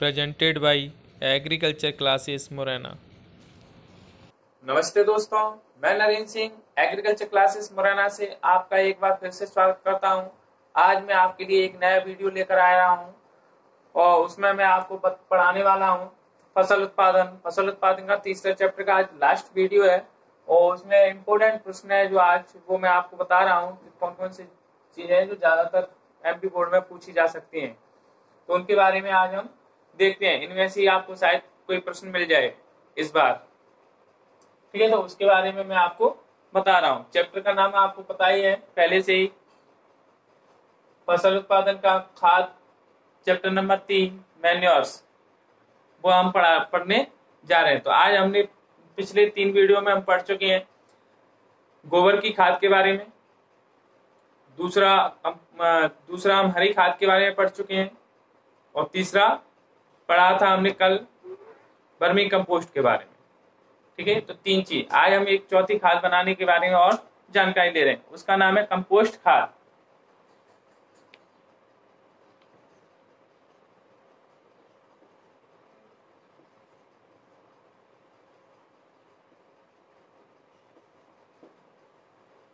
presented by Agriculture Classes, Morena. नमस्ते दोस्तों, मैं नरेंद्र सिंह एग्रीकल्चर क्लासेस मुरैना से आपका एक बार फिर से स्वागत करता हूँ। आज मैं आपके लिए एक नया वीडियो लेकर आया हूँ और उसमें मैं आपको पढ़ाने वाला हूँ फ़सल उत्पादन फ़सल उत्पादन का तीसरा चैप्टर का आज लास्ट वीडियो है और उसमें इम्पोर्टेंट प्रश्न है जो आज वो मैं आपको बता रहा हूँ कौन कौन सी चीज़ें हैं जो ज़्यादातर एमपी बोर्ड में पूछी जा सकती हैं तो उनके बारे में आज हम देखते हैं। इनमें से आपको शायद कोई प्रश्न मिल जाए इस बार। ठीक है तो उसके बारे में मैं आपको बता रहा हूँ। चैप्टर का नाम आपको पता ही है, पहले से ही। फ़सल उत्पादन का खाद चैप्टर नंबर तीन मैन्योर्स वो हम पढ़ा, पढ़ने जा रहे हैं। तो आज हमने पिछले तीन वीडियो में हम पढ़ चुके हैं गोबर की खाद के बारे में। दूसरा, हम दूसरा हम हरी खाद के बारे में पढ़ चुके हैं। और तीसरा पढ़ा था हमने कल बर्मी कंपोस्ट के बारे में। ठीक है? तो तीन चीज़। आज हम एक चौथी खाद बनाने के बारे में और जानकारी ले रहे हैं। उसका नाम है कंपोस्ट खाद।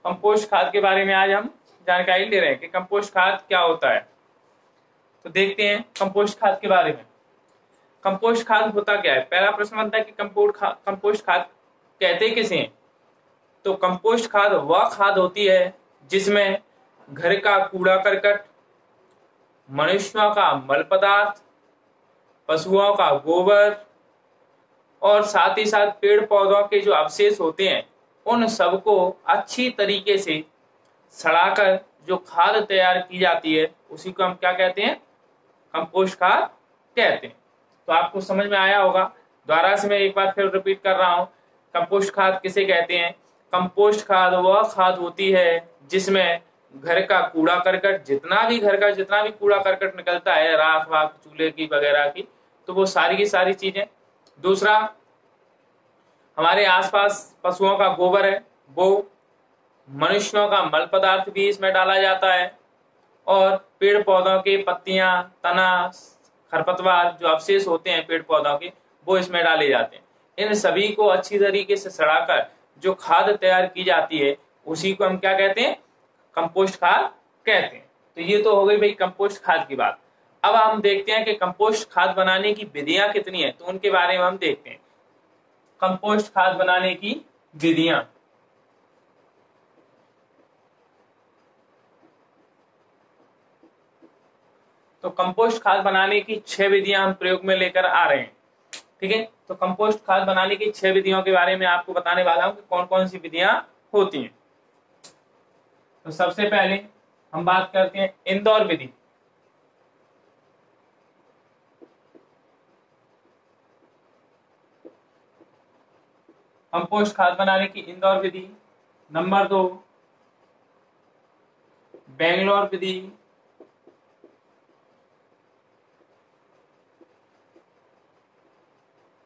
कंपोस्ट खाद के बारे में आज हम जानकारी ले रहे हैं कि कंपोस्ट खाद क्या होता है। तो देखते हैं कंपोस्ट खाद के बारे में। कंपोस्ट खाद होता क्या है? पहला प्रश्न बनता है कि कंपोस्ट खाद कंपोस्ट खाद कहते किसे हैं? तो कंपोस्ट खाद वह खाद होती है जिसमें घर का कूड़ा करकट, मनुष्यों का मल पदार्थ, पशुओं का गोबर और साथ ही साथ पेड़ पौधों के जो अवशेष होते हैं, उन सबको अच्छी तरीके से सड़ाकर जो खाद तैयार की जाती है, उसी को हम क्या कहते हैं? कंपोस्ट खाद कहते हैं। तो आपको समझ में आया होगा। दोबारा से मैं एक बार फिर रिपीट कर रहा हूँ। कंपोस्ट खाद किसे कहते हैं? कंपोस्ट खाद वह खाद होती है जिसमें घर का कूड़ा करकट, जितना भी घर का, जितना भी कूड़ा करकट निकलता है, राख वाख, चूल्हे की, वगैरह की तो वो सारी की सारी चीज़ें। दूसरा, हमारे आसपास पशुओं का गोबर है। वो मनुष्यों का मल पदार्थ भी इसमें डाला जाता है। और पेड़ पौधों के पत्तियाँ, तना खरपतवार जो अवशेष होते हैं पेड़ पौधों के, वो इसमें डाले जाते हैं। इन सभी को अच्छी तरीके से सड़ाकर जो खाद तैयार की जाती है, उसी को हम क्या कहते हैं? कंपोस्ट खाद कहते हैं। तो ये तो हो गई भाई कंपोस्ट खाद की बात। अब हम देखते हैं कि कंपोस्ट खाद बनाने की विधियाँ कितनी है तो उनके बारे में हम देखते हैं। कंपोस्ट खाद बनाने की विधियाँ। तो कंपोस्ट खाद बनाने की छह विधियाँ हम प्रयोग में लेकर आ रहे हैं। ठीक है? तो कंपोस्ट खाद बनाने की छह विधियों के बारे में आपको बताने वाला हूँ कि कौन कौन सी विधियाँ होती हैं। तो सबसे पहले हम बात करते हैं इंदौर विधि। कंपोस्ट खाद बनाने की इंदौर विधि नंबर दो, बेंगलोर विधि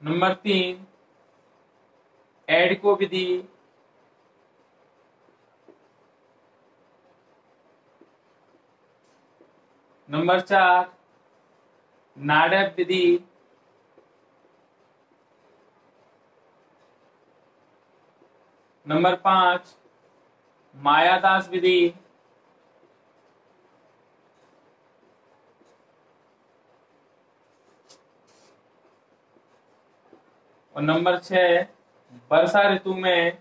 नंबर तीन एडको विधि। नंबर चार नाडेप विधि। नंबर पाँच मायादास विधि। और नंबर छह वर्षा ऋतु में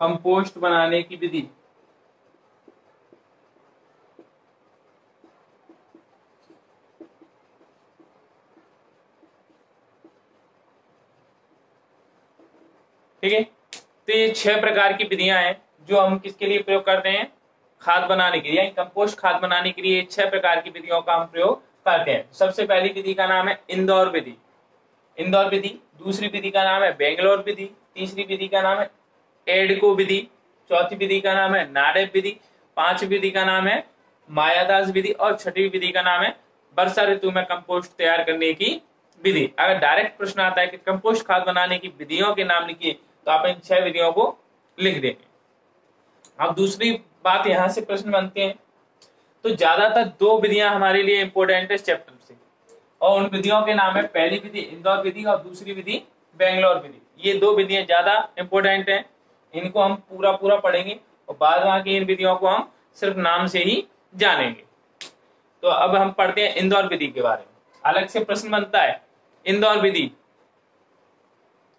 कंपोस्ट बनाने की विधि। ठीक है? तो ये छह प्रकार की विधियाँ हैं, जो हम किसके लिए प्रयोग करते हैं? खाद बनाने के लिए, यानी कंपोस्ट खाद बनाने के लिए छह प्रकार की विधियों का हम प्रयोग करते हैं। सबसे पहली विधि का नाम है इंदौर विधि। इंदौर विधि, दूसरी विधि का नाम है बेंगलोर विधि, तीसरी विधि का नाम है एडको विधि, चौथी विधि का नाम है नाडेप विधि, पांचवी विधि का नाम है मायादास विधि और छठी विधि का नाम है वर्षा ऋतु में कंपोस्ट तैयार करने की विधि। अगर डायरेक्ट प्रश्न आता है कि कंपोस्ट खाद बनाने की विधियों के नाम लिखिए तो आप इन छह विधियों को लिख देंगे। अब दूसरी बात यहाँ से प्रश्न बनते हैं। तो ज़्यादातर दो विधियाँ हमारे लिए इंपोर्टेंट है चैप्टर से। और उन विधियों के नाम है पहली विधि इंदौर विधि और दूसरी विधि बेंगलोर विधि। ये दो विधियाँ ज़्यादा इंपोर्टेंट हैं। इनको हम पूरा पूरा पढ़ेंगे और बाद में की इन विधियों को हम सिर्फ़ नाम से ही जानेंगे। तो अब हम पढ़ते हैं इंदौर विधि के बारे में। अलग से प्रश्न बनता है, इंदौर विधि।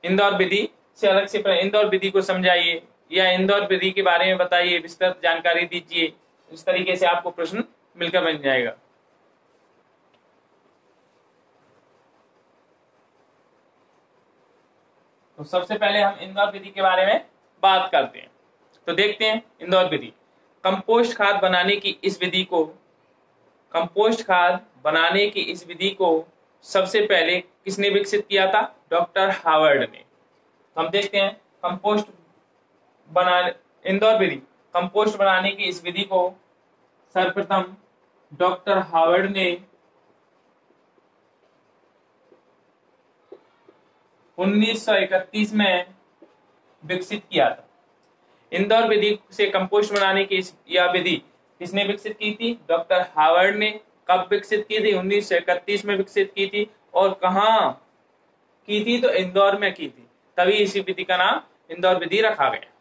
इंदौर विधि से अलग से इंदौर विधि को समझाइए। या इंदौर विधि के बारे में बताइए विस्तृत जानकारी दीजिए, इस तरीके से आपको प्रश्न मिलकर बन जाएगा। तो सबसे पहले हम इंदौर विधि के बारे में बात करते हैं। तो देखते हैं इंदौर विधि। कंपोस्ट खाद बनाने की इस विधि को, कंपोस्ट खाद बनाने की इस विधि को सबसे पहले किसने विकसित किया था? डॉक्टर हावर्ड ने। हम देखते हैं, कंपोस्ट बना इंदौर विधि, कंपोस्ट बनाने की इस विधि को सर्वप्रथम डॉक्टर हावर्ड ने 1931 में विकसित किया था। इंदौर विधि से कंपोस्ट बनाने की यह विधि किसने विकसित की थी? डॉक्टर हावर्ड ने कब विकसित की थी? 1931 में विकसित की थी और कहा की थी? तो इंदौर में की थी। तभी इसी विधि का नाम इंदौर विधि रखा गया।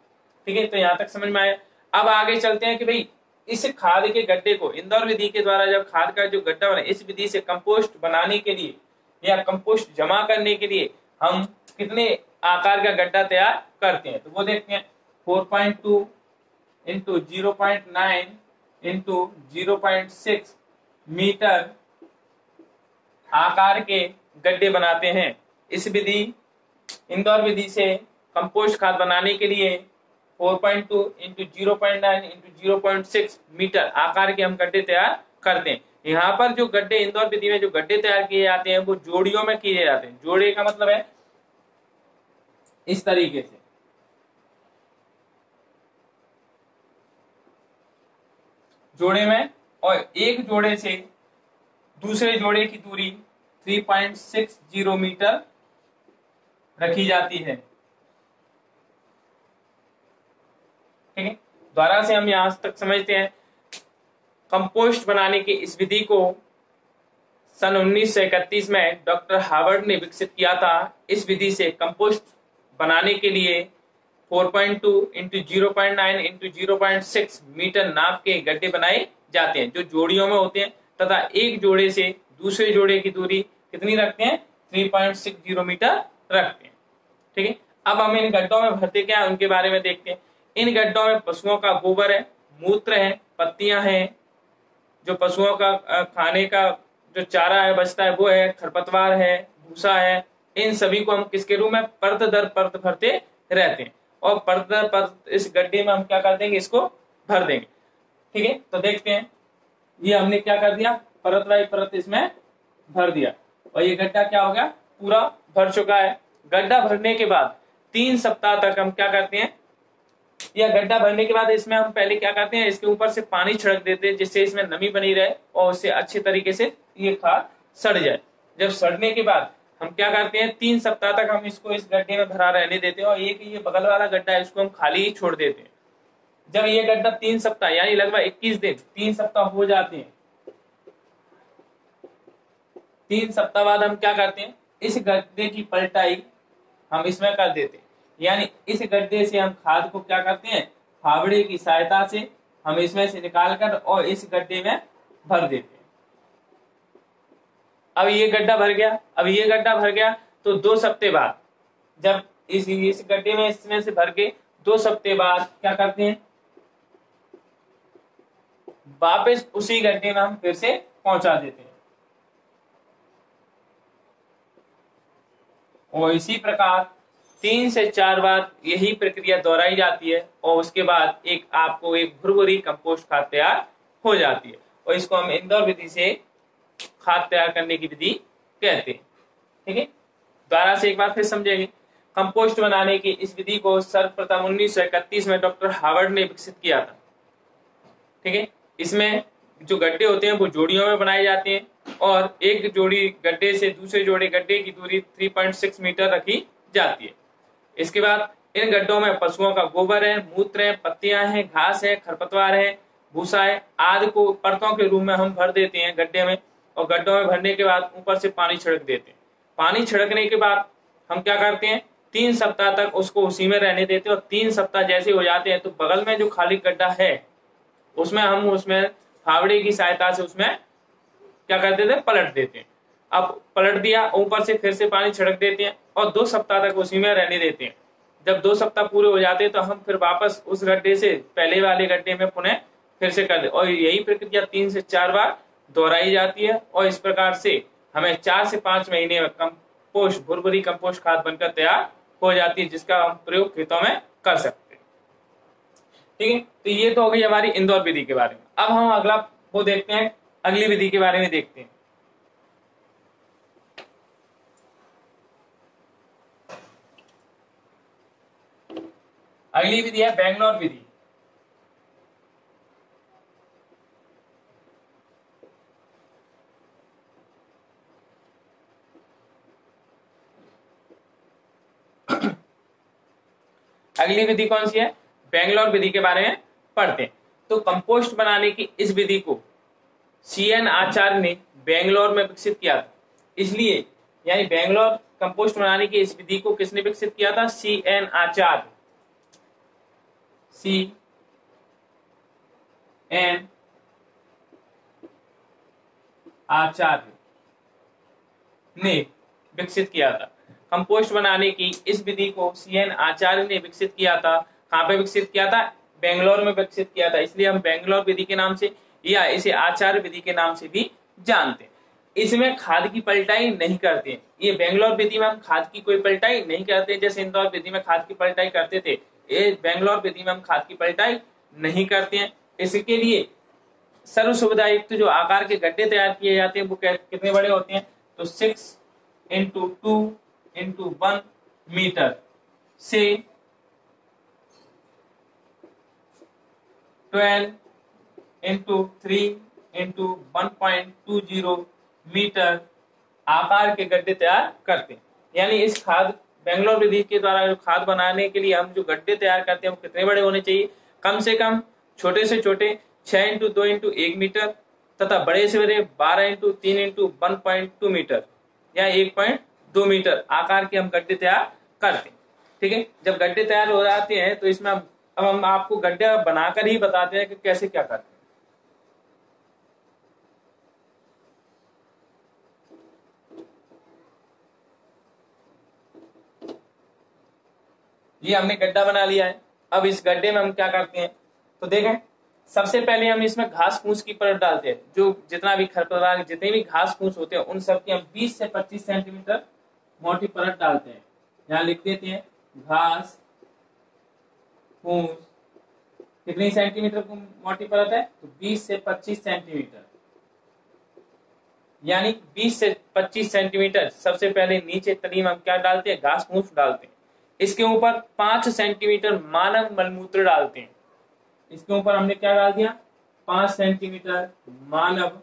ठीक है तो यहाँ तक समझ में आया। अब आगे चलते हैं कि भाई, इस खाद के गड्ढे को, इंदौर विधि के द्वारा जब खाद का जो गड्ढा बना, इस विधि से कंपोस्ट बनाने के लिए या कंपोस्ट जमा करने के लिए हम कितने आकार का गड्ढा तैयार करते हैं? तो वो देखते हैं 4.2 point two into zero point nine into zero point six metre आकार के गड्ढे बनाते हैं। इस विधि, इंदौर विधि से कंपोस्ट खाद बनाने के लिए 4.2 point two into zero into zero metre आकार के हम गड्ढे तैयार करते हैं। यहाँ पर जो गड्ढे, इंदौर विधि में जो गड्ढे तैयार किए जाते हैं, वो जोड़ियों में किए जाते हैं। जोड़े का मतलब है इस तरीके से। जोड़े में और एक जोड़े से दूसरे जोड़े की दूरी 3.60 मीटर रखी जाती है ठीक है द्वारा से हम यहाँ तक समझते हैं, कंपोस्ट बनाने की इस विधि को सन 1931 में डॉक्टर हार्वर्ड ने विकसित किया था। इस विधि से कंपोस्ट बनाने के लिए 4.2 point two into zero into zero metre नाप के गड्ढे बनाए जाते हैं, जो जोड़ियों में होते हैं, तथा एक जोड़े से दूसरे जोड़े की दूरी कितनी रखते हैं? 3.60 मीटर रखते हैं। ठीक है? अब हम इन गड्ढों में भरते क्या उनके बारे में देखते हैं। इन गड्ढों में पशुओं का गोबर है, मूत्र है, पत्तियाँ हैं, जो पशुओं का खाने का जो चारा है, बचता है, वो है, खरपतवार है, भूसा है, इन सभी को हम किसके रूप में? परत दर परत भरते रहते हैं। और परत दर परत इस गड्ढे में हम क्या कर देंगे? इसको भर देंगे। ठीक है? तो देखते हैं। ये हमने क्या कर दिया? परत बाई परत इसमें भर दिया। और ये गड्ढा क्या हो गया? पूरा भर चुका है। गड्ढा भरने के बाद तीन सप्ताह तक हम क्या करते हैं? या गड्ढा भरने के बाद इसमें हम पहले क्या करते हैं, इसके ऊपर से पानी छिड़क देते हैं, जिससे इसमें नमी बनी रहे और उससे अच्छे तरीके से ये खाद सड़ जाए। जब सड़ने के बाद हम क्या करते हैं, तीन सप्ताह तक हम इसको इस गड्ढे में भरा रहने देते हैं और एक ये बगल वाला गड्ढा है, इसको हम खाली ही छोड़ देते हैं। जब ये गड्ढा तीन सप्ताह, यानी लगभग इक्कीस दिन, तीन सप्ताह हो जाते हैं, तीन सप्ताह बाद हम क्या करते हैं, इस गड्ढे की पलटाई हम इसमें कर देते हैं। यानी इस गड्ढे से हम खाद को क्या करते हैं? फावड़े की सहायता से हम इसमें से निकाल कर और इस गड्ढे में भर देते हैं। अब ये गड्ढा भर गया, अब ये गड्ढा भर गया तो दो सप्ते बाद जब इस इस गड्ढे में इसमें से भर के दो सप्ते बाद क्या करते हैं? वापस उसी गड्ढे में हम फिर से पहुँचा देते हैं। और इसी प्रकार तीन से चार बार यही प्रक्रिया दोहराई जाती है और उसके बाद एक आपको एक भुरभुरी कंपोस्ट खाद तैयार हो जाती है। और इसको हम इंदौर विधि से खाद तैयार करने की विधि कहते हैं। ठीक है? द्वारा से एक बार फिर समझेंगे। कंपोस्ट बनाने की इस विधि को सर्वप्रथम उन्नीस सौ इकतीस में डॉक्टर हार्वर्ड ने विकसित किया था। ठीक है? इसमें जो गड्ढे होते हैं, वो जोड़ियों में बनाए जाते हैं और एक जोड़ी गड्ढे से दूसरे जोड़े गड्ढे की दूरी 3.6 मीटर रखी जाती है। इसके बाद इन गड्ढों में पशुओं का गोबर है, मूत्र है, पत्तियाँ हैं, घास है, खरपतवार है, भूसा है, आदि को परतों के रूप में हम भर देते हैं गड्ढे में और गड्ढों में भरने के बाद ऊपर से पानी छिड़क देते हैं। पानी छिड़कने के बाद हम क्या करते हैं? तीन सप्ताह तक उसको उसी में रहने देते हैं और तीन सप्ताह जैसे हो जाते हैं तो बगल में जो खाली गड्ढा है, उसमें हम उसमें, फावड़े की सहायता से उसमें क्या करते थे? पलट देते हैं। अब पलट दिया, ऊपर से फिर से पानी छिड़क देते हैं और दो सप्ताह तक उसी में रहने देते हैं। जब दो सप्ताह पूरे हो जाते हैं तो हम फिर वापस उस गड्ढे से, पहले वाले गड्ढे में पुनः फिर से कर दे। और यही प्रक्रिया तीन से चार बार दोहराई जाती है और इस प्रकार से हमें चार से पाँच महीने में कंपोस्ट, भुरभुरी कंपोस्ट खाद बनकर तैयार हो जाती है, जिसका हम प्रयोग खेतों में कर सकते ठीक है तो ये तो हो गई हमारी इंदौर विधि के बारे में। अब हम अगला वो देखते हैं, अगली विधि के बारे में देखते हैं। अगली विधि है बेंगलोर विधि। अगली विधि कौन सी है? बेंगलोर विधि के बारे में पढ़ते हैं। तो कंपोस्ट बनाने की इस विधि को सी एन आचार्य ने बेंगलोर में विकसित किया था। इसलिए यानी बेंगलोर कंपोस्ट बनाने की इस विधि को किसने विकसित किया था? सी एन आचार्य। सी एन आचार्य ने विकसित किया था। कंपोस्ट बनाने की इस विधि को सी एन आचार्य ने विकसित किया था। कहाँ पे विकसित किया था? बेंगलोर में विकसित किया था। इसलिए हम बेंगलोर विधि के नाम से या इसे आचार्य विधि के नाम से भी जानते हैं। इसमें खाद की पलटाई नहीं करते। ये बेंगलोर विधि में हम खाद की कोई पलटाई नहीं करते। जैसे इंदौर विधि में खाद की पलटाई करते थे ये बेंगलोर विधि में हम खाद की पलटाई नहीं करते हैं। इसके लिए सर्व सुविधा युक्त जो आकार के गड्ढे तैयार किए जाते हैं, वो कितने बड़े होते हैं? तो six into two into one metre से twelve into three into one point two zero metre आकार के गड्ढे तैयार करते हैं। यानी इस खाद बेंगलोर विधि के द्वारा खाद बनाने के लिए हम जो गड्ढे तैयार करते हैं, वो कितने बड़े होने चाहिए? कम से कम छोटे से छोटे छह इंटू दो इंटू एक मीटर तथा बड़े से बड़े बारह इंटू तीन into one point two metre या एक पॉइंट दो मीटर आकार के हम गड्ढे तैयार करते हैं। ठीक है? जब गड्ढे तैयार हो जाते हैं तो इसमें अब हम आपको गड्ढे बनाकर ही बताते हैं कि कैसे क्या करते हैं। ये हमने गड्ढा बना लिया है। अब इस गड्ढे में हम क्या करते हैं? तो देखें, सबसे पहले हम इसमें घास फूस की परत डालते हैं। जो जितना भी खरपतवार, जितने भी घास फूस होते हैं, उन सब की हम 20 से 25 सेंटीमीटर मोटी परत डालते हैं। यहाँ लिख देते हैं, घास फूस। कितनी सेंटीमीटर की मोटी परत है? तो 20 से 25 सेंटीमीटर। यानी 20 से 25 सेंटीमीटर। सबसे पहले नीचे तलीम हम क्या डालते हैं? घास फूस डालते हैं। इसके ऊपर पाँच सेंटीमीटर मानव मलमूत्र डालते हैं। इसके ऊपर हमने क्या डाल दिया? पाँच सेंटीमीटर मानव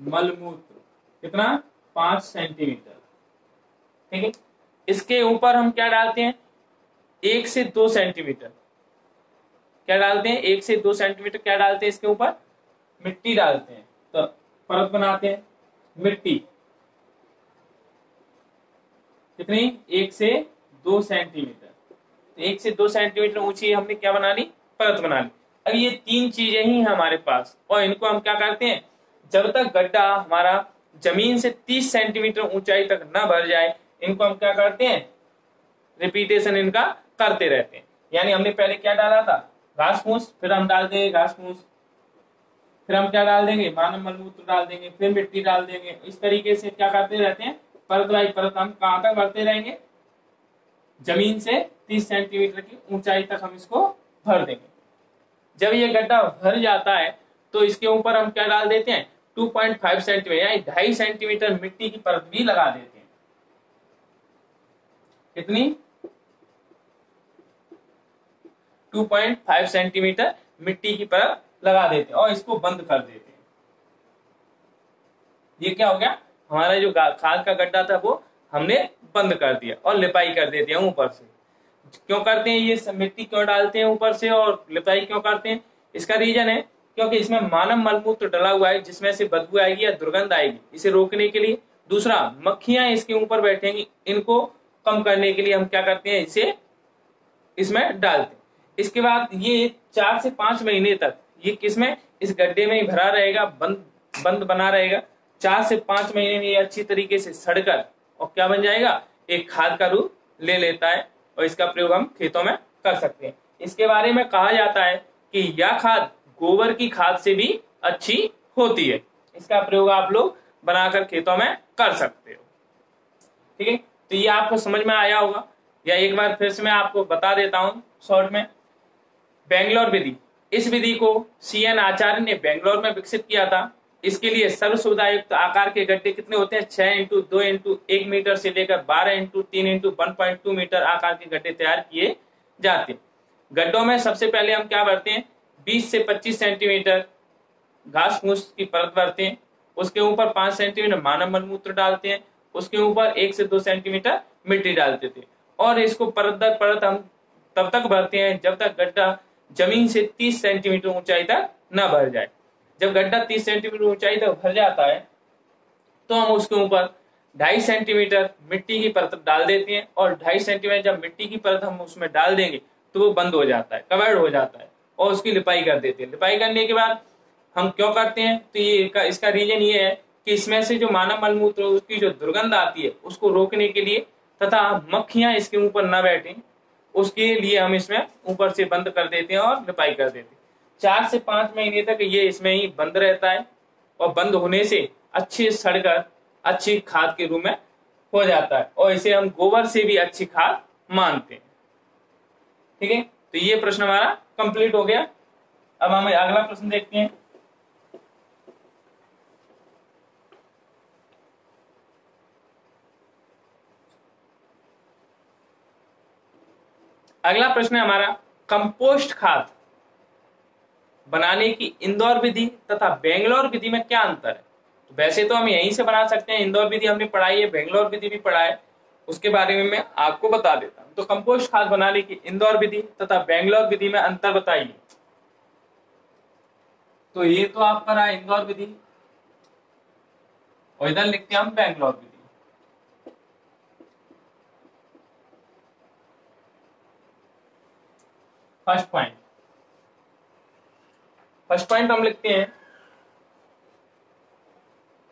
मलमूत्र। कितना? पाँच सेंटीमीटर। ठीक है? इसके ऊपर हम क्या डालते हैं? एक से दो सेंटीमीटर। क्या डालते हैं? एक से दो सेंटीमीटर क्या डालते हैं इसके ऊपर? मिट्टी डालते हैं। तो परत बनाते हैं। मिट्टी। कितनी? एक से दो सेंटीमीटर। तो एक से दो सेंटीमीटर ऊँची हमने क्या बना ली? परत बना ली। अब ये तीन चीज़ें ही हमारे पास, और इनको हम क्या करते हैं? जब तक गड्ढा हमारा ज़मीन से 30 सेंटीमीटर ऊंचाई तक न भर जाए, इनको हम क्या करते हैं? रिपीटेशन इनका करते रहते हैं। यानी हमने पहले क्या डाला था? घास फूस, फिर हम डाल देंगे घास फूस। फिर हम क्या डाल देंगे? मानव मलमूत्र डाल देंगे, फिर मिट्टी डाल देंगे। इस तरीके से क्या करते रहते हैं? परत बाई परत हम कहाँ तक भरते रहेंगे? ज़मीन से 30 सेंटीमीटर की ऊंचाई तक हम इसको भर देंगे। जब ये गड्ढा भर जाता है तो इसके ऊपर हम क्या डाल देते हैं? 2.5 सेंटीमीटर यानी ढाई सेंटीमीटर मिट्टी की परत भी लगा देते हैं। कितनी? 2.5 सेंटीमीटर मिट्टी की परत लगा देते हैं और इसको बंद कर देते हैं। ये क्या हो गया? हमारा जो खाद का गड्ढा था, वो हमने बंद कर दिया और लिपाई कर देते हैं ऊपर से। क्यों करते हैं ये? मिट्टी क्यों डालते हैं ऊपर से और लिपाई क्यों करते हैं? इसका रीजन है, क्योंकि इसमें मानव मलमूत्र डला हुआ है, जिसमें से बदबू आएगी या दुर्गंध आएगी, इसे रोकने के लिए। दूसरा, मक्खियाँ इसके ऊपर बैठेंगी, इनको कम करने के लिए हम क्या करते हैं? इसे इसमें डालते हैं। इसके बाद ये चार से पाँच महीने तक ये किसमें? इस गड्ढे में ही भरा रहेगा, बंद बंद बना रहेगा। चार से पाँच महीने में ये अच्छी तरीके से सड़कर और क्या बन जाएगा? एक खाद का रूप ले लेता है और इसका प्रयोग हम खेतों में कर सकते हैं। इसके बारे में कहा जाता है कि यह खाद गोबर की खाद से भी अच्छी होती है। इसका प्रयोग आप लोग बनाकर खेतों में कर सकते हो। ठीक है? तो ये आपको समझ में आया होगा। या एक बार फिर से मैं आपको बता देता हूँ, शॉर्ट में। बेंगलोर विधि। इस विधि को सी एन आचार्य ने बेंगलोर में विकसित किया था। इसके लिए सर्व सुविधायुक्त आकार के गड्ढे कितने होते हैं? छह इंटू दो इंटू एक मीटर से लेकर बारह इंटू तीन into one point two metre आकार के गड्ढे तैयार किए जाते हैं। गड्ढों में सबसे पहले हम क्या भरते हैं? बीस से पच्चीस सेंटीमीटर घास फूस की परत भरते हैं। उसके ऊपर पाँच सेंटीमीटर मानव मलमूत्र डालते हैं। उसके ऊपर एक से दो सेंटीमीटर मिट्टी डालते थे और इसको परत दर परत हम तब तक भरते हैं जब तक गड्ढा ज़मीन से 30 सेंटीमीटर ऊंचाई तक न भर जाए। जब गड्ढा 30 सेंटीमीटर ऊंचाई तक भर जाता है तो हम उसके ऊपर ढाई सेंटीमीटर मिट्टी की परत डाल देते हैं और ढाई सेंटीमीटर जब मिट्टी की परत हम उसमें डाल देंगे तो वो बंद हो जाता है, कवर्ड हो जाता है और उसकी लिपाई कर देते हैं। लिपाई करने के बाद हम क्यों करते हैं? तो ये इसका रीजन ये है कि इसमें से जो मानव मलमूत्र, उसकी जो दुर्गंध आती है, उसको रोकने के लिए तथा मक्खियाँ इसके ऊपर न बैठे, उसके लिए हम इसमें ऊपर से बंद कर देते हैं और लिपाई कर देते हैं। चार से पाँच महीने तक ये इसमें ही बंद रहता है और बंद होने से अच्छी सड़कर अच्छी खाद के रूप में हो जाता है। और इसे हम गोबर से भी अच्छी खाद मानते हैं। ठीक है? तो ये प्रश्न हमारा कंप्लीट हो गया। अब हम अगला प्रश्न देखते हैं। अगला प्रश्न है हमारा, कंपोस्ट खाद। बनाने की इंदौर विधि तथा बेंगलोर विधि में क्या अंतर है? तो वैसे तो हम यहीं से बना सकते हैं। इंदौर विधि हमने पढ़ाई है, बेंगलोर विधि भी पढ़ा है। उसके बारे में मैं आपको बता देता हूँ। तो कंपोस्ट खाद बनाने की इंदौर विधि तथा बेंगलोर विधि में अंतर बताइए। तो ये तो आपका रहा इंदौर विधि। और इधर लिखते हैं हम बेंगलोर विधि। फ़र्स्ट पॉइंट फ़र्स्ट पॉइंट हम लिखते हैं।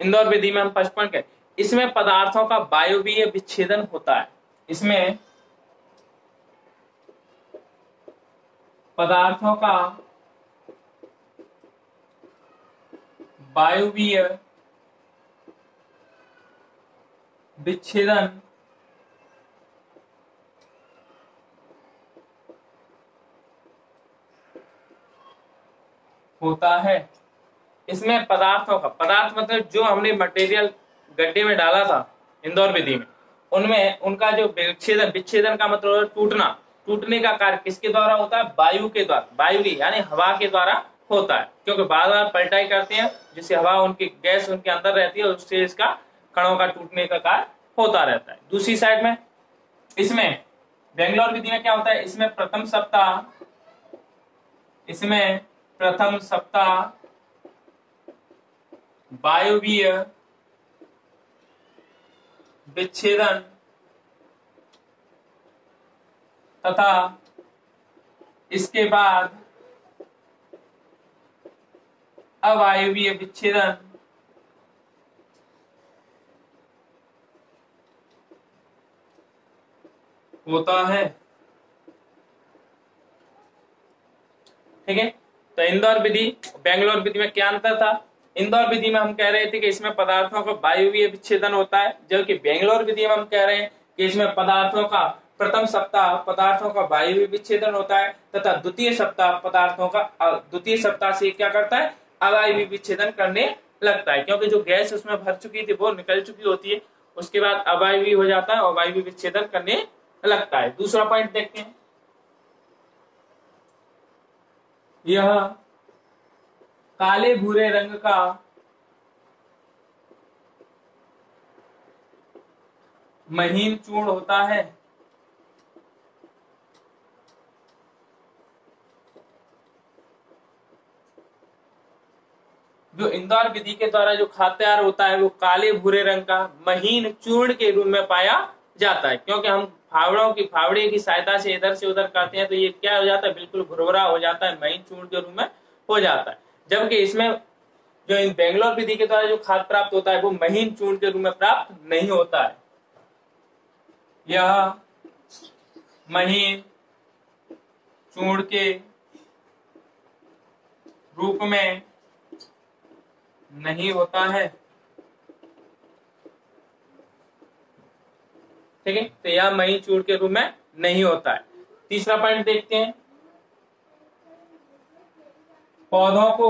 इंदौर विधि में हम फ़र्स्ट पॉइंट कहें इसमें पदार्थों का वायुवीय विच्छेदन होता है। इसमें पदार्थों का वायुवीय विच्छेदन होता है। इसमें पदार्थों का पदार्थ मतलब जो हमने मटेरियल गड्ढे में डाला था, इंदौर विधि में, उनमें उनका जो विच्छेदन विच्छेदन का मतलब टूटना। टूटने का कार्य किसके द्वारा होता है? वायु के द्वारा। वायु यानी हवा के द्वारा होता है। क्योंकि बार बार पलटाई करते हैं, जिससे हवा उनकी, गैस उनके अंदर रहती है उससे इसका कणों का टूटने का कार्य होता रहता है। दूसरी साइड में, इसमें बेंगलोर विधि में क्या होता है? इसमें प्रथम सप्ताह, इसमें प्रथम सप्ताह वायुवीय विच्छेदन तथा इसके बाद अवायुवीय विच्छेदन। होता है। ठीक है? तो इंदौर विधि, बेंगलोर विधि में क्या अंतर था? इंदौर विधि में हम कह रहे थे कि इसमें पदार्थों का वायुवीय विच्छेदन होता है, जबकि बेंगलोर विधि में हम कह रहे हैं कि इसमें पदार्थों का प्रथम सप्ताह पदार्थों का वायुवीय विच्छेदन होता है, तथा द्वितीय सप्ताह पदार्थों का द्वितीय सप्ताह से क्या करता है? अवायुवी विच्छेदन करने लगता है, क्योंकि जो गैस उसमें भर चुकी थी, वो निकल चुकी होती है, उसके बाद अवायुवी हो जाता है और वायुवी विच्छेदन करने लगता है। दूसरा पॉइंट देखते हैं। यह काले भूरे रंग का महीन चूर्ण होता है। जो इंदौर विधि के द्वारा जो खाद्यान्न होता है, वो काले भूरे रंग का महीन चूर्ण के रूप में पाया जाता है, क्योंकि हम फावड़ों की, फावड़े की सहायता से इधर से उधर करते हैं तो ये क्या हो जाता है, बिल्कुल भुरभुरा हो जाता है, महीन चूर्ण के रूप में हो जाता है। जबकि इसमें जो इन बेंगलोर विधि के द्वारा जो खाद प्राप्त होता है, वो महीन चूर्ण के रूप में प्राप्त नहीं होता है। यह महीन चूर्ण के रूप में नहीं होता है। ठीक है? तो यह मही चूर के रूप में नहीं होता है। तीसरा पॉइंट देखते हैं। पौधों को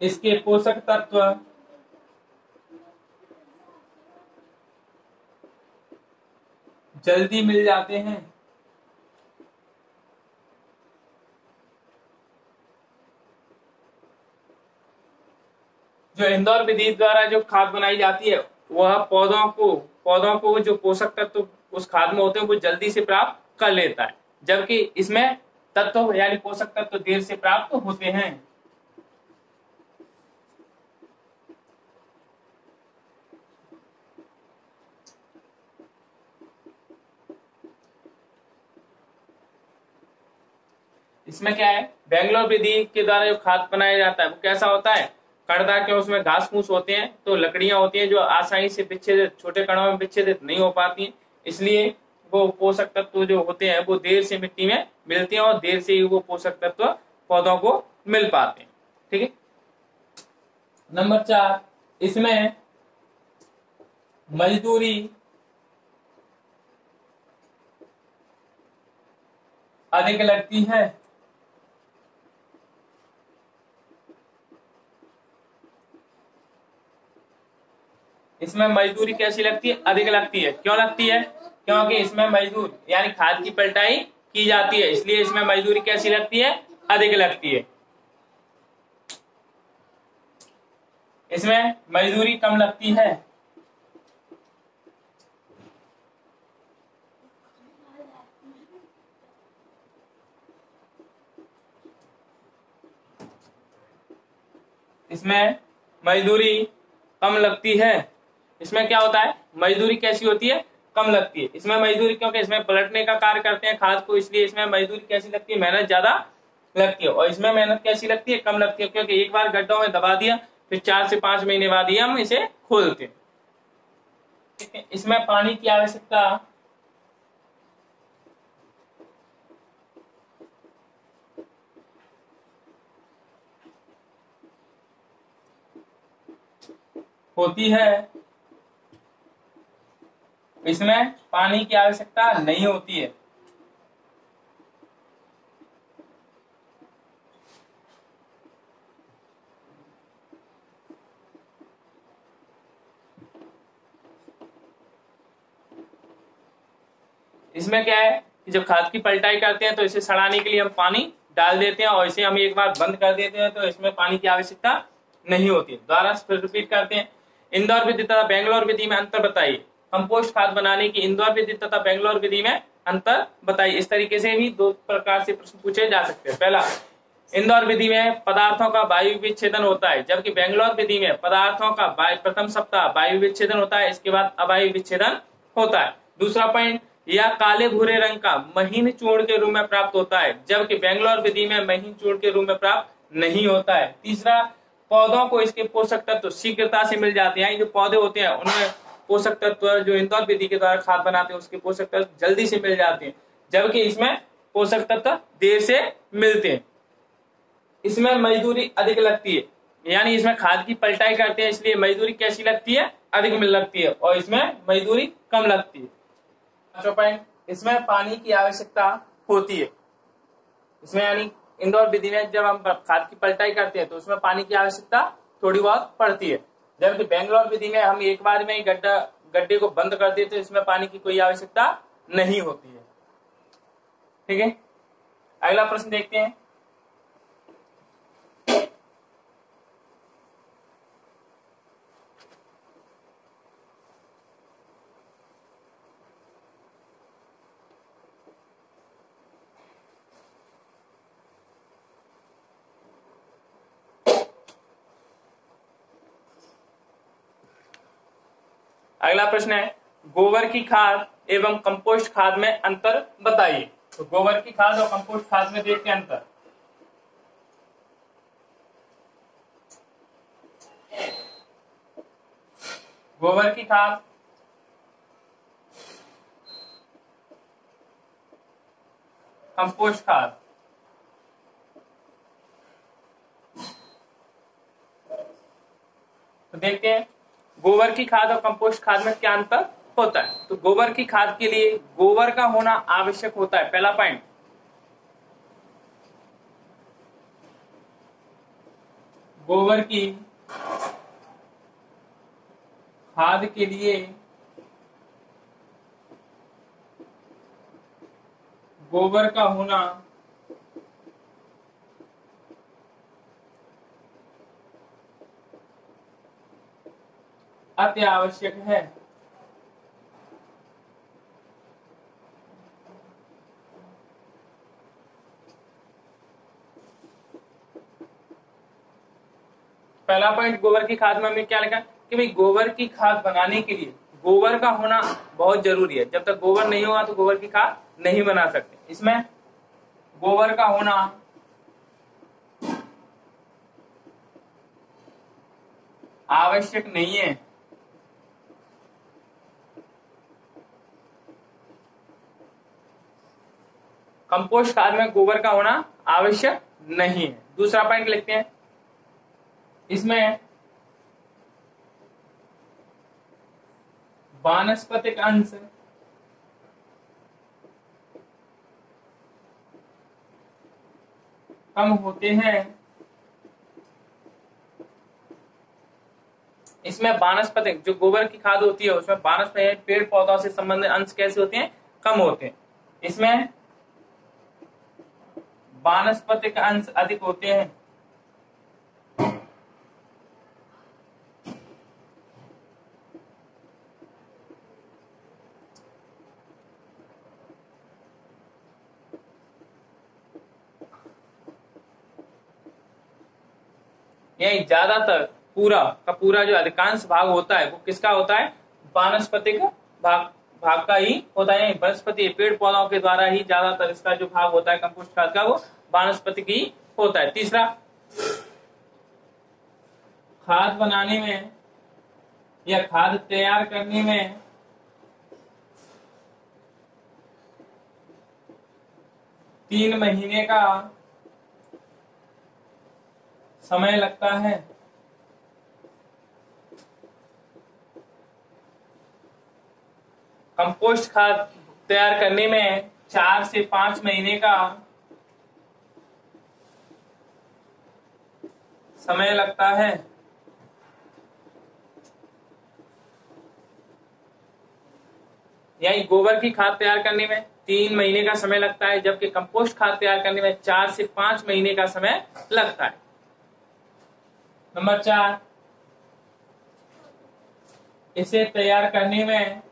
इसके पोषक तत्व जल्दी मिल जाते हैं। जो इंदौर विधि द्वारा जो खाद बनाई जाती है वह पौधों को पौधों को जो पोषक तत्व उस खाद में होते हैं, वो जल्दी से प्राप्त कर लेता है। जबकि इसमें तत्व यानी पोषक तत्व देर से प्राप्त होते हैं। इसमें क्या है? बेंगलोर विधि के द्वारा जो खाद बनाया जाता है, वो कैसा होता है? कड़दा के उसमें घास फूस होते हैं तो लकड़ियाँ होती हैं जो आसानी से विच्छेदित छोटे कणों में विच्छेदित नहीं हो पाती इसलिए वो पोषक तत्व जो होते हैं, वो देर से मिट्टी में मिलते हैं और देर से ही वो पोषक तत्व पौधों को मिल पाते हैं। ठीक है? नंबर चार, इसमें मजदूरी अधिक लगती है। इसमें मजदूरी कैसी लगती है? अधिक लगती है। क्यों लगती है? क्योंकि इसमें मजदूर, यानी खाद की पलटाई की जाती है, इसलिए इसमें मजदूरी कैसी लगती है? अधिक लगती है। इसमें मजदूरी कम लगती है। इसमें मजदूरी कम लगती है। इसमें क्या होता है? मजदूरी कैसी होती है? कम लगती है। इसमें मजदूरी क्योंकि इसमें पलटने का कार्य करते हैं खाद को, इसलिए इसमें मजदूरी कैसी लगती है? मेहनत ज़्यादा लगती है। और इसमें मेहनत कैसी लगती है? कम लगती है। क्योंकि एक बार गड्ढों में दबा दिया, फिर चार से पाँच महीने बाद ही हम इसे खोलते हैं। इसमें पानी की आवश्यकता होती है। इसमें पानी की आवश्यकता नहीं होती है। इसमें क्या है कि जब खाद की पलटाई करते हैं तो इसे सड़ाने के लिए हम पानी डाल देते हैं और इसे हम एक बार बंद कर देते हैं तो इसमें पानी की आवश्यकता नहीं होती। दोबारा फिर रिपीट करते हैं। इंदौर विधि तथा बेंगलोर विधि में अंतर बताइए। कंपोस्ट खाद बनाने की इंदौर विधि तथा बेंगलोर विधि में अंतर बताइए। इस तरीके से भी दो प्रकार से प्रश्न पूछे जा सकते हैं। पहला, इंदौर विधि में पदार्थों का वायु विच्छेदन होता है, जबकि बेंगलोर विधि में पदार्थों का प्रथम सप्ताह वायु विच्छेदन होता है, इसके बाद अवायु विच्छेदन होता है। दूसरा पॉइंट यह काले भूरे रंग का महीन चूर्ण के रूप में प्राप्त होता है, जबकि बेंगलोर विधि में महीन चूर्ण के रूप में प्राप्त नहीं होता है। तीसरा, पौधों को इसके पोषक तत्व शीघ्रता से मिल जाते हैं। जो पौधे होते हैं, उनमें पोषक तत्व जो इंदौर विधि के द्वारा खाद बनाते हैं, उसके पोषक तत्व जल्दी से मिल जाते हैं, जबकि इसमें पोषक तत्व देर से मिलते हैं। इसमें मजदूरी अधिक लगती है, यानी इसमें खाद की पलटाई करते हैं, इसलिए मजदूरी कैसी लगती है? अधिक मिल लगती है, और इसमें मजदूरी कम लगती है। इसमें पानी की आवश्यकता होती है। इसमें यानी इंदौर विधि में जब हम खाद की पलटाई करते हैं तो उसमें पानी की आवश्यकता थोड़ी बहुत पड़ती है। जबकि बेंगलोर विधि में हम एक बार में ही गड्ढा, गड्ढे को बंद कर देते इसमें पानी की कोई आवश्यकता नहीं होती है। ठीक है? अगला प्रश्न देखते हैं। अगला प्रश्न है, गोबर की खाद एवं कंपोस्ट खाद में अंतर बताइए। तो गोबर की खाद और कंपोस्ट खाद में देखते अंतर। गोबर की खाद कंपोस्ट खाद। तो देखते हैं गोबर की खाद और कंपोस्ट खाद में क्या अंतर? होता है। तो गोबर की खाद के लिए गोबर का होना आवश्यक होता है। पहला पॉइंट गोबर की खाद के लिए गोबर का होना अति आवश्यक है। पहला पॉइंट गोबर की खाद में क्या लिखा? कि भाई गोबर की खाद बनाने के लिए गोबर का होना बहुत ज़रूरी है। जब तक गोबर नहीं होगा तो गोबर की खाद नहीं बना सकते। इसमें गोबर का होना आवश्यक नहीं है। कंपोस्ट खाद में गोबर का होना आवश्यक नहीं है। दूसरा पॉइंट लिखते हैं। इसमें वानस्पतिक अंश कम होते हैं। इसमें वानस्पतिक, जो गोबर की खाद होती है, उसमें वानस्पतिक, पेड़ पौधों से संबंधित अंश कैसे होते हैं? कम होते हैं। इसमें वानस्पतिक अंश अधिक होते हैं। यही ज़्यादातर पूरा का पूरा जो अधिकांश भाग होता है, वो किसका होता है? वानस्पतिक भाग। भाग का ही होता है। वनस्पति पेड़ पौधों के द्वारा ही ज़्यादातर इसका जो भाग होता है कंपोस्ट खाद का, वो वनस्पति की होता है। तीसरा, खाद बनाने में या खाद तैयार करने में तीन महीने का समय लगता है। कंपोस्ट खाद तैयार करने में चार से पाँच महीने का समय लगता है। यानी गोबर की खाद तैयार करने में तीन महीने का समय लगता है, जबकि कंपोस्ट खाद तैयार करने में चार से पाँच महीने का समय लगता है। नंबर चार, इसे तैयार करने में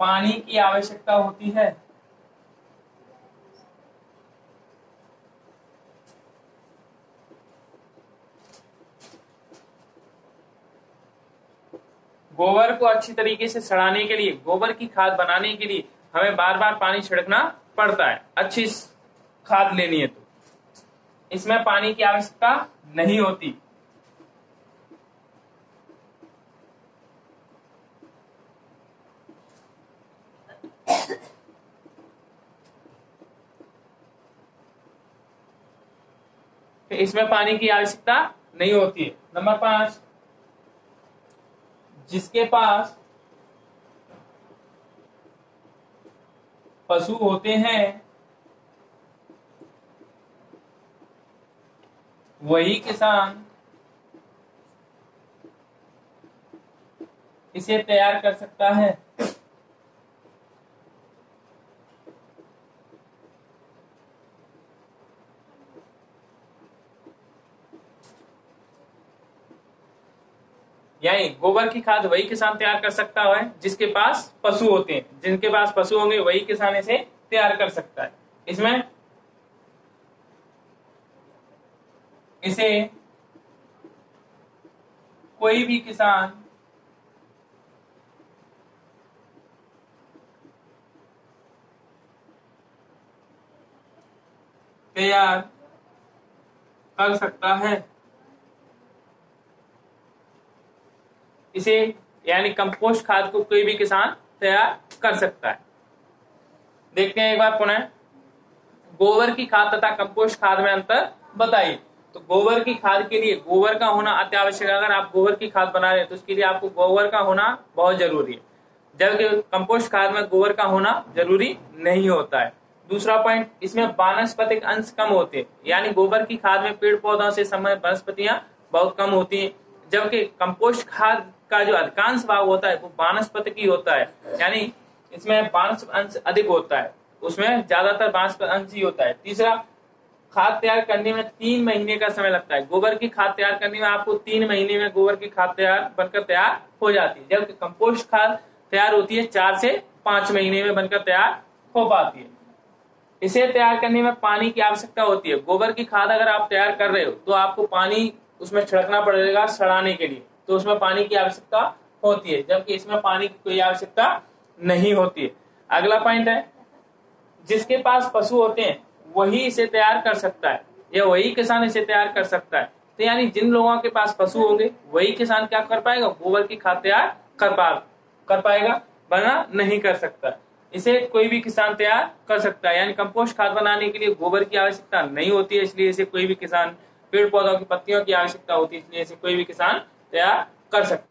पानी की आवश्यकता होती है। गोबर को अच्छी तरीके से सड़ाने के लिए, गोबर की खाद बनाने के लिए हमें बार बार पानी छिड़कना पड़ता है। अच्छी खाद लेनी है तो। इसमें पानी की आवश्यकता नहीं होती। तो इसमें पानी की आवश्यकता नहीं होती है। नंबर पाँच, जिसके पास पशु होते हैं, वही किसान इसे तैयार कर सकता है। यानी गोबर की खाद वही किसान तैयार कर सकता है, जिसके पास पशु होते हैं। जिनके पास पशु होंगे, वही किसान इसे तैयार कर सकता है। इसमें इसे कोई भी किसान तैयार कर सकता है। इसे, यानी कंपोस्ट खाद को कोई भी किसान तैयार कर सकता है। देखते हैं एक बार पुनः। गोबर की खाद तथा कंपोस्ट खाद में अंतर बताइए। तो गोबर की खाद के लिए, गोबर का होना अत्यावश्यक। है अगर आप गोबर की खाद बना रहे हैं तो उसके लिए आपको गोबर का होना बहुत ज़रूरी है। जबकि कंपोस्ट खाद में गोबर का होना ज़रूरी नहीं होता है। दूसरा पॉइंट इसमें वानस्पतिक अंश कम होते हैं। यानी गोबर की खाद में पेड़ पौधों से संबंधित वनस्पतियाँ बहुत कम होती हैं। जबकि कंपोस्ट खाद का जो अधिकांश भाग होता है, वो वानस्पतिक की होता है। यानी इसमें बाँस अंश अधिक होता है। उसमें ज़्यादातर बाँस अंश ही होता है। तीसरा, खाद तैयार करने में तीन महीने का समय लगता है। गोबर की खाद तैयार करने में आपको तीन महीने में गोबर की खाद तैयार, बनकर तैयार हो जाती है। जबकि कंपोस्ट खाद तैयार होती है चार से पाँच महीने में बनकर तैयार हो पाती है। इसे तैयार करने में पानी की आवश्यकता होती है। गोबर की खाद अगर आप तैयार कर रहे हो तो आपको पानी उसमें छिड़कना पड़ेगा सड़ाने के लिए। तो उसमें पानी की आवश्यकता होती है, जबकि इसमें पानी की कोई आवश्यकता नहीं होती है। अगला पॉइंट है, जिसके पास पशु होते हैं, वही इसे तैयार कर सकता है, या वही किसान इसे तैयार कर सकता है। तो यानी जिन लोगों के पास पशु होंगे, वही किसान क्या कर पाएगा? गोबर की खाद तैयार कर पा, कर पाएगा बना नहीं कर सकता। इसे कोई भी किसान तैयार कर सकता है, यानी कंपोस्ट खाद बनाने के लिए गोबर की आवश्यकता नहीं होती है, इसलिए इसे कोई भी किसान पेड़ पौधों की पत्तियों की आवश्यकता होती है, इसलिए इसे कोई भी किसान तैयार कर सकता